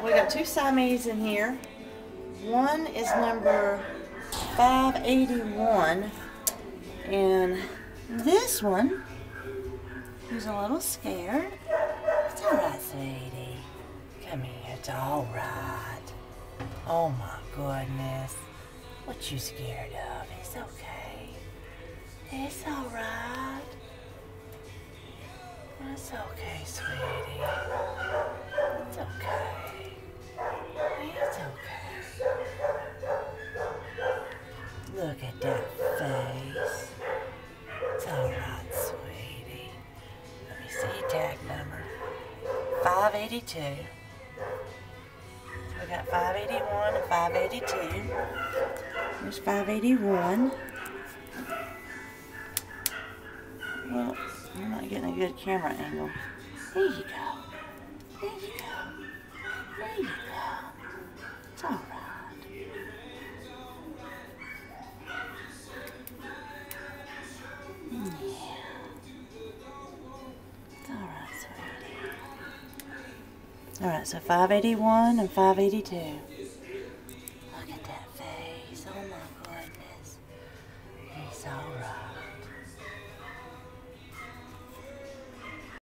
got we got two Siamese in here. One is number 581, and this one who's a little scared. It's all right, sweetie. Come here. It's all right. Oh my goodness. What you scared of? It's okay. It's all right. It's okay, sweetie. It's okay. It's okay. Look at that face. It's all right, sweetie. Let me see your tag number. 582. We got 581 and 582. There's 581. Well, I'm not getting a good camera angle. There you go. Yeah. All right, sweetie. All right, so 581 and 582. Look at that face. Oh my goodness. He's right.